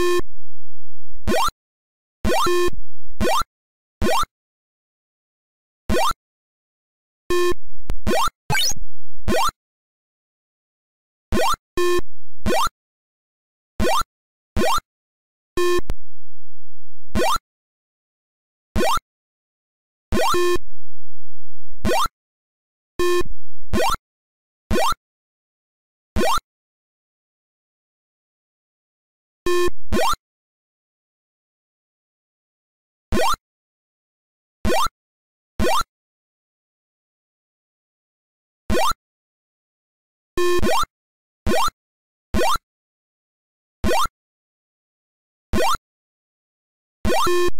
you you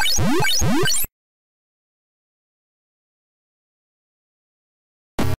What?